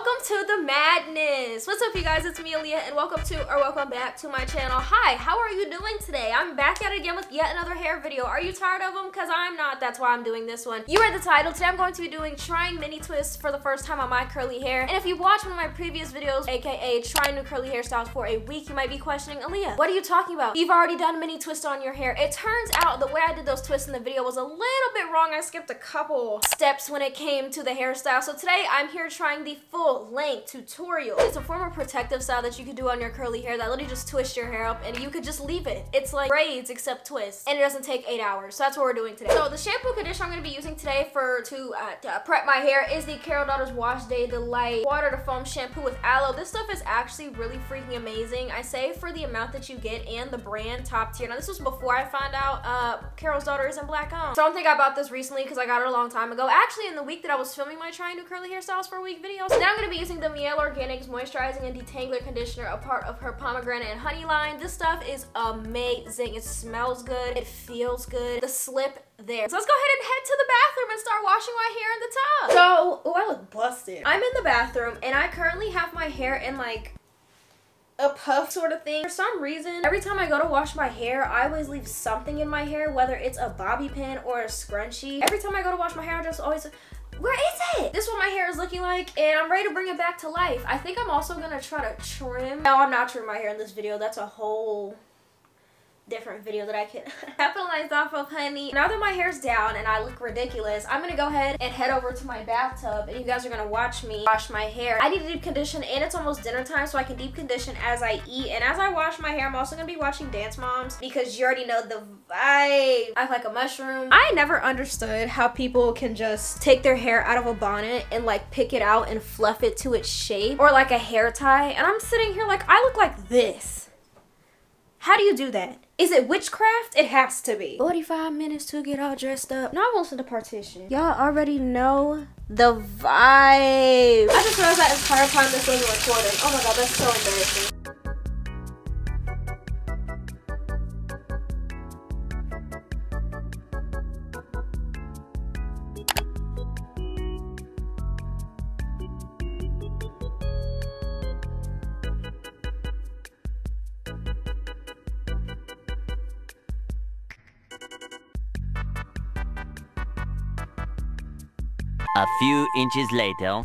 welcome to the madness. What's up you guys, it's me Aliyah and welcome to or welcome back to my channel. Hi, how are you doing today? I'm back at it again with yet another hair video. Are you tired of them? Cause I'm not, that's why I'm doing this one. You read the title, today I'm going to be doing trying mini twists for the first time on my curly hair. And if you watched one of my previous videos, aka trying new curly hairstyles for a week, you might be questioning, Aliyah, what are you talking about? You've already done mini twists on your hair. It turns out the way I did those twists in the video was a little bit wrong. I skipped a couple steps when it came to the hairstyle. So today I'm here trying the full length tutorial. It's a form of protective style that you could do on your curly hair that literally just twist your hair up and you could just leave it. It's like braids except twists and it doesn't take eight hours. So that's what we're doing today. So the shampoo conditioner I'm going to be using today for to, uh, prep my hair is the Carol's Daughter Wash Day Delight Water to Foam Shampoo with Aloe. This stuff is actually really freaking amazing. I say for the amount that you get and the brand top tier. Now this was before I found out uh, Carol's Daughter isn't black owned. So I don't think I bought this recently because I got it a long time ago. Actually in the week that I was filming my trying new curly hairstyles for a week video. So now I'm going to be using the Mielle Organics Moisturizing and Detangler Conditioner, a part of her pomegranate and honey line. This stuff is amazing. It smells good. It feels good. The slip there. So let's go ahead and head to the bathroom and start washing my hair in the tub. So, oh, I look busted. I'm in the bathroom and I currently have my hair in like a puff sort of thing. For some reason, every time I go to wash my hair, I always leave something in my hair, whether it's a bobby pin or a scrunchie. Every time I go to wash my hair, I just always where is it? This is what my hair is looking like and I'm ready to bring it back to life. I think I'm also gonna try to trim. No, I'm not trimming my hair in this video. That's a whole different video that I can capitalize off of, honey. Now that my hair's down and I look ridiculous, I'm gonna go ahead and head over to my bathtub and you guys are gonna watch me wash my hair. I need to deep condition and it's almost dinner time so I can deep condition as I eat. And as I wash my hair, I'm also gonna be watching Dance Moms because you already know the vibe. I like a mushroom. I never understood how people can just take their hair out of a bonnet and like pick it out and fluff it to its shape or like a hair tie. And I'm sitting here like, I look like this. How do you do that? Is it witchcraft? It has to be. 45 minutes to get all dressed up. No, I won't the partition. Y'all already know the vibe. I just realized that entire time this wasn't recording. Oh my god, that's so embarrassing. A few inches later.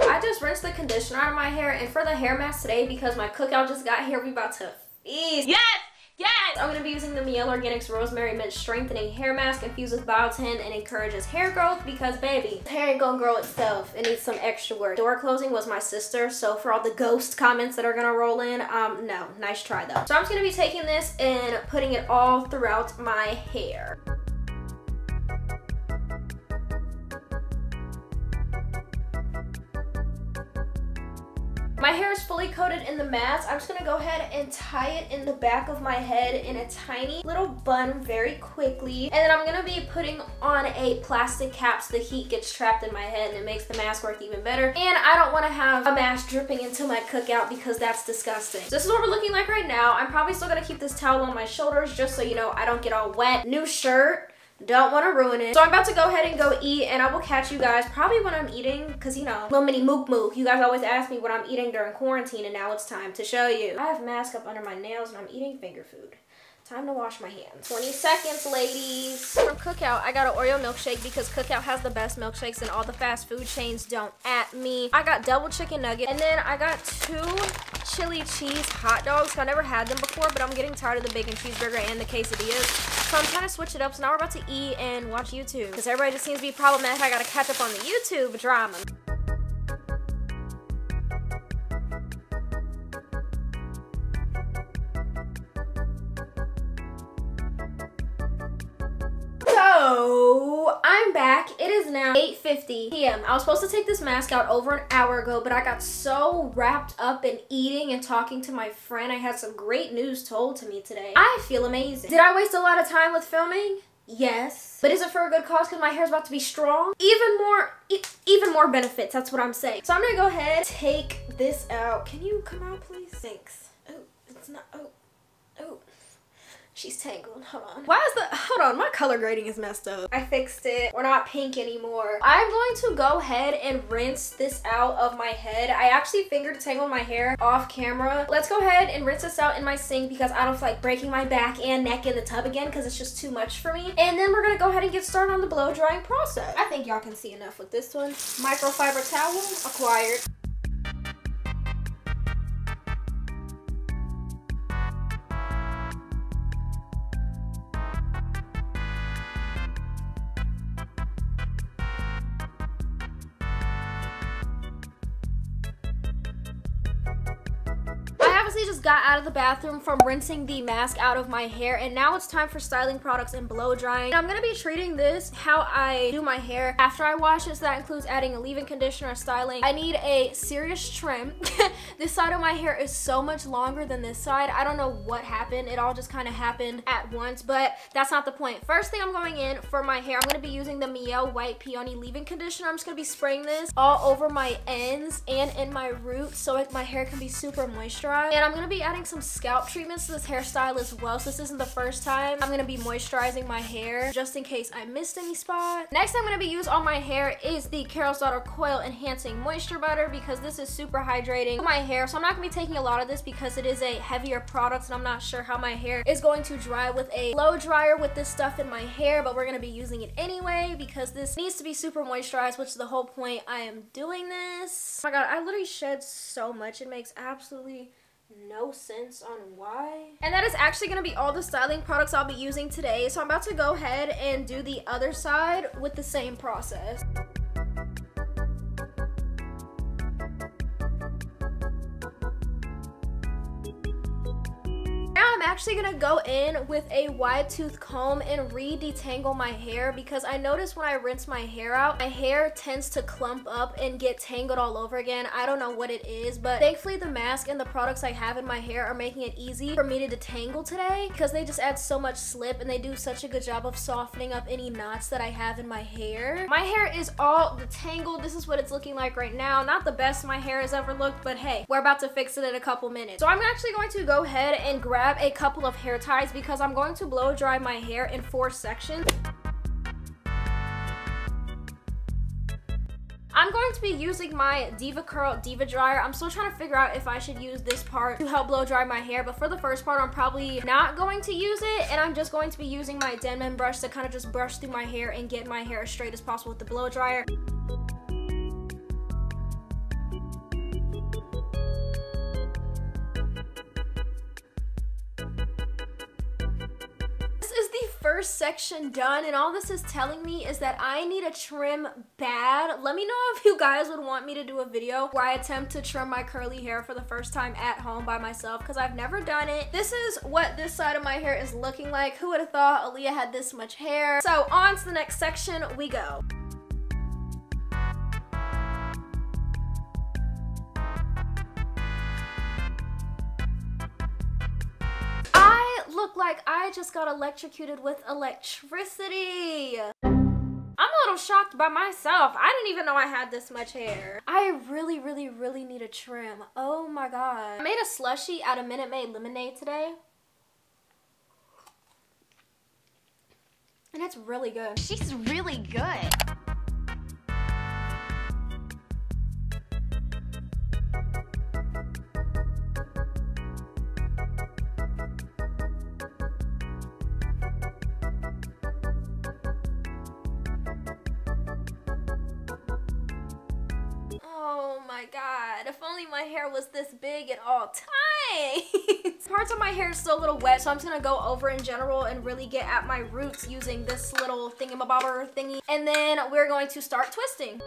I just rinsed the conditioner out of my hair and for the hair mask today because my cookout just got here, we about to feast. Yes! I'm going to be using the Mielle Organics Rosemary Mint Strengthening Hair Mask infused with biotin and encourages hair growth because, baby, hair ain't gonna grow itself. It needs some extra work. Door closing was my sister, so for all the ghost comments that are gonna roll in, um, no. Nice try, though. So I'm just gonna be taking this and putting it all throughout my hair. My hair is fully coated in the mask. I'm just gonna go ahead and tie it in the back of my head in a tiny little bun very quickly. And then I'm gonna be putting on a plastic cap so the heat gets trapped in my head and it makes the mask work even better. And I don't wanna have a mask dripping into my cookout because that's disgusting. So this is what we're looking like right now. I'm probably still gonna keep this towel on my shoulders just so you know I don't get all wet. New shirt don't want to ruin it. So I'm about to go ahead and go eat and I will catch you guys probably when I'm eating because, you know, little mini mook mook. You guys always ask me what I'm eating during quarantine and now it's time to show you. I have mask up under my nails and I'm eating finger food. Time to wash my hands. 20 seconds, ladies. From Cookout, I got an Oreo milkshake because Cookout has the best milkshakes and all the fast food chains don't at me. I got double chicken nugget and then I got two chili cheese hot dogs. I never had them before, but I'm getting tired of the bacon cheeseburger and the quesadillas. So I'm trying to switch it up. So now we're about to eat and watch YouTube because everybody just seems to be problematic. I gotta catch up on the YouTube drama. It is now 8.50 p.m. I was supposed to take this mask out over an hour ago, but I got so wrapped up in eating and talking to my friend. I had some great news told to me today. I feel amazing. Did I waste a lot of time with filming? Yes. But is it for a good cause because my hair's about to be strong? Even more, e even more benefits, that's what I'm saying. So I'm gonna go ahead, take this out. Can you come out, please? Thanks. Oh, it's not, oh. She's tangled. Hold on. Why is the... Hold on. My color grading is messed up. I fixed it. We're not pink anymore. I'm going to go ahead and rinse this out of my head. I actually finger detangled my hair off camera. Let's go ahead and rinse this out in my sink because I don't feel like breaking my back and neck in the tub again because it's just too much for me. And then we're going to go ahead and get started on the blow drying process. I think y'all can see enough with this one. Microfiber towel acquired. Obviously just got out of the bathroom from rinsing the mask out of my hair and now it's time for styling products and blow drying. I'm gonna be treating this how I do my hair after I wash it so that includes adding a leave-in conditioner styling. I need a serious trim. this side of my hair is so much longer than this side. I don't know what happened. It all just kind of happened at once but that's not the point. First thing I'm going in for my hair, I'm gonna be using the Mielle White Peony leave-in conditioner. I'm just gonna be spraying this all over my ends and in my roots so my hair can be super moisturized. And I'm gonna be adding some scalp treatments to this hairstyle as well. So this isn't the first time I'm gonna be moisturizing my hair just in case I missed any spot. Next I'm gonna be using on my hair is the Carol's Daughter Coil Enhancing Moisture Butter because this is super hydrating my hair. So I'm not gonna be taking a lot of this because it is a heavier product and I'm not sure how my hair is going to dry with a blow dryer with this stuff in my hair, but we're gonna be using it anyway because this needs to be super moisturized, which is the whole point I am doing this. Oh my god, I literally shed so much. It makes absolutely no sense on why. And that is actually going to be all the styling products I'll be using today. So I'm about to go ahead and do the other side with the same process. Actually gonna go in with a wide tooth comb and re-detangle my hair because I notice when I rinse my hair out, my hair tends to clump up and get tangled all over again. I don't know what it is, but thankfully the mask and the products I have in my hair are making it easy for me to detangle today because they just add so much slip and they do such a good job of softening up any knots that I have in my hair. My hair is all detangled. This is what it's looking like right now. Not the best my hair has ever looked, but hey, we're about to fix it in a couple minutes. So I'm actually going to go ahead and grab a a couple of hair ties because I'm going to blow dry my hair in four sections. I'm going to be using my DevaCurl DevaDryer. I'm still trying to figure out if I should use this part to help blow dry my hair, but for the first part, I'm probably not going to use it, and I'm just going to be using my Denman brush to kind of just brush through my hair and get my hair as straight as possible with the blow dryer. First section done and all this is telling me is that I need a trim bad. Let me know if you guys would want me to do a video where I attempt to trim my curly hair for the first time at home by myself because I've never done it. This is what this side of my hair is looking like. Who would have thought Aliyah had this much hair? So on to the next section we go. Look like I just got electrocuted with electricity. I'm a little shocked by myself. I didn't even know I had this much hair. I really, really, really need a trim. Oh my god. I made a slushie out of Minute Maid lemonade today. And it's really good. She's really good. If only my hair was this big at all times. Parts of my hair is still a little wet, so I'm just gonna go over in general and really get at my roots using this little thingamabobber thingy. And then we're going to start twisting.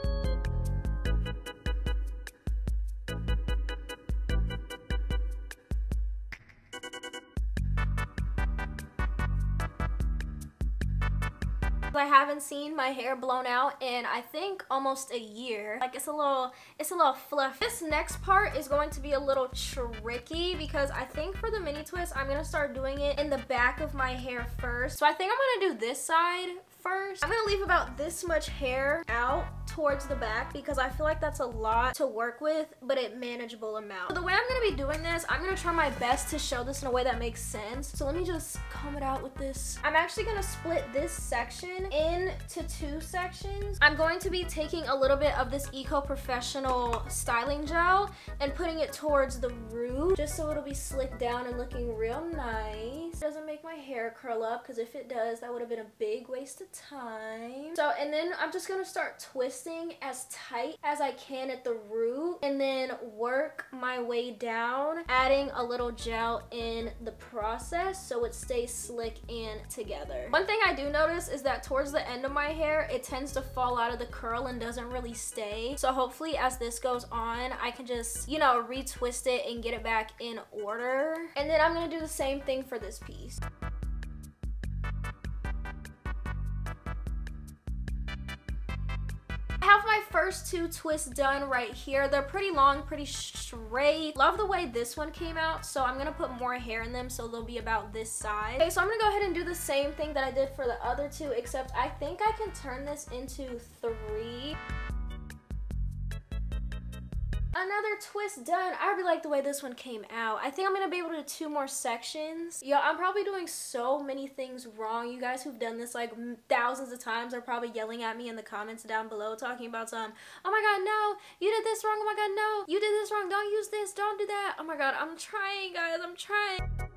I haven't seen my hair blown out in I think almost a year. Like it's a little, it's a little fluff. This next part is going to be a little tricky because I think for the mini twist, I'm gonna start doing it in the back of my hair first. So I think I'm gonna do this side first. I'm gonna leave about this much hair out towards the back because I feel like that's a lot to work with, but it manageable amount. So the way I'm gonna be doing this, I'm gonna try my best to show this in a way that makes sense. So let me just comb it out with this. I'm actually gonna split this section into two sections. I'm going to be taking a little bit of this Eco Professional styling gel and putting it towards the root just so it'll be slicked down and looking real nice. It doesn't make my hair curl up because if it does, that would have been a big waste of time. So, and then I'm just gonna start twisting as tight as I can at the root and then work my way down, adding a little gel in the process so it stays slick and together. One thing I do notice is that towards the end of my hair, it tends to fall out of the curl and doesn't really stay. So hopefully as this goes on, I can just, you know, retwist it and get it back in order. And then I'm gonna do the same thing for this piece. Have my first two twists done right here. They're pretty long, pretty straight. Love the way this one came out, so I'm gonna put more hair in them so they'll be about this size. Okay, so I'm gonna go ahead and do the same thing that I did for the other two, except I think I can turn this into three another twist done. I really like the way this one came out. I think I'm going to be able to do two more sections. Yo, I'm probably doing so many things wrong. You guys who've done this like thousands of times are probably yelling at me in the comments down below talking about some, oh my god, no, you did this wrong, oh my god, no, you did this wrong, don't use this, don't do that. Oh my god, I'm trying, guys, I'm trying.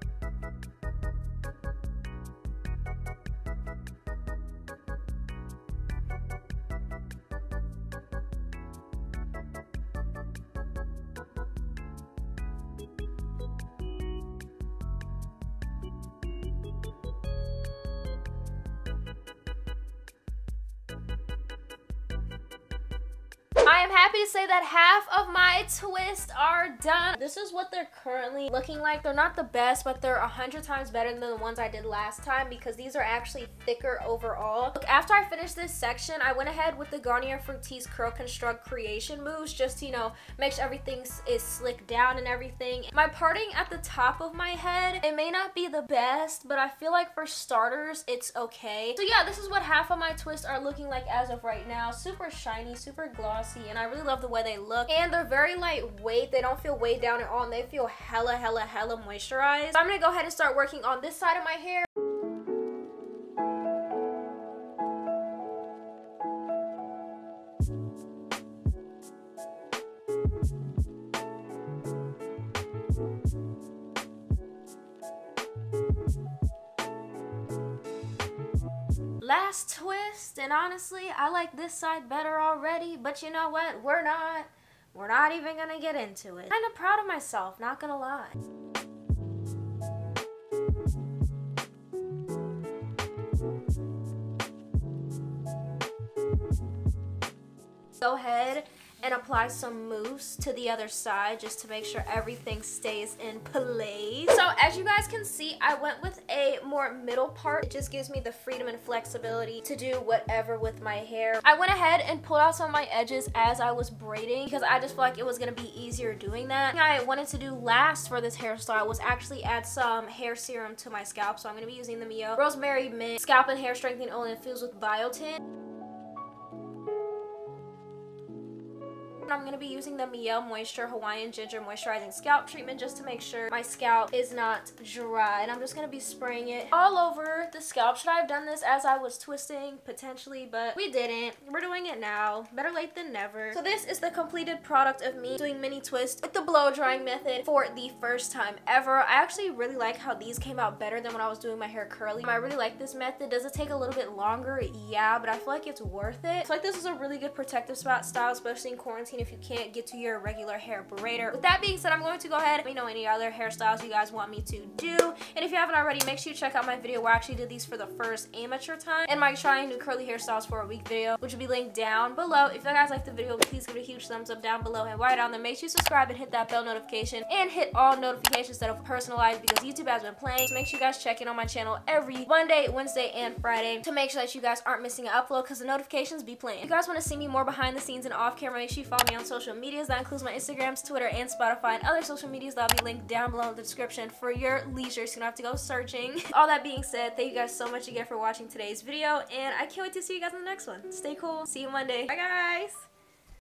Happy to say that half of my twists are done. This is what they're currently looking like. They're not the best, but they're a hundred times better than the ones I did last time because these are actually thicker overall. Look, after I finished this section, I went ahead with the Garnier Fructis Curl Construct Creation mousse just to, you know, make sure everything is slicked down and everything. My parting at the top of my head, it may not be the best, but I feel like for starters, it's okay. So yeah, this is what half of my twists are looking like as of right now. Super shiny, super glossy, and I really love the way they look. And they're very lightweight. They don't feel weighed down at all. And they feel hella, hella, hella moisturized. So I'm to go ahead and start working on this side of my hair. Last twist and honestly I like this side better already but you know what? We're not we're not even gonna get into it. Kind of proud of myself not gonna lie. Go ahead and apply some mousse to the other side just to make sure everything stays in place. So as you guys can see, I went with a more middle part. It just gives me the freedom and flexibility to do whatever with my hair. I went ahead and pulled out some of my edges as I was braiding because I just feel like it was going to be easier doing that. I wanted to do last for this hairstyle was actually add some hair serum to my scalp. So I'm going to be using the Mielle Rosemary Mint Scalp and Hair Strengthening Oil infused with biotin. I'm going to be using the Mielle Moisture Hawaiian Ginger Moisturizing Scalp Treatment just to make sure my scalp is not dry. And I'm just going to be spraying it all over the scalp. Should I have done this as I was twisting? Potentially, but we didn't. We're doing it now. Better late than never. So this is the completed product of me doing mini twists with the blow drying method for the first time ever. I actually really like how these came out better than when I was doing my hair curly. I really like this method. Does it take a little bit longer? Yeah, but I feel like it's worth it. I feel like this is a really good protective spot style, especially in quarantine if you can't get to your regular hair braider. With that being said, I'm going to go ahead and let me know any other hairstyles you guys want me to do. And if you haven't already, make sure you check out my video where I actually did these for the first amateur time and my trying new curly hairstyles for a week video, which will be linked down below. If you guys like the video, please give it a huge thumbs up down below and right on there, make sure you subscribe and hit that bell notification and hit all notifications that are personalized because YouTube has been playing. So make sure you guys check in on my channel every Monday, Wednesday, and Friday to make sure that you guys aren't missing an upload because the notifications be playing. If you guys want to see me more behind the scenes and off camera, make sure you follow me on social medias. That includes my Instagrams, Twitter, and Spotify, and other social medias that'll be linked down below in the description for your leisure, so you don't have to go searching. All that being said, thank you guys so much again for watching today's video, and I can't wait to see you guys in the next one. Stay cool. See you Monday. Bye, guys.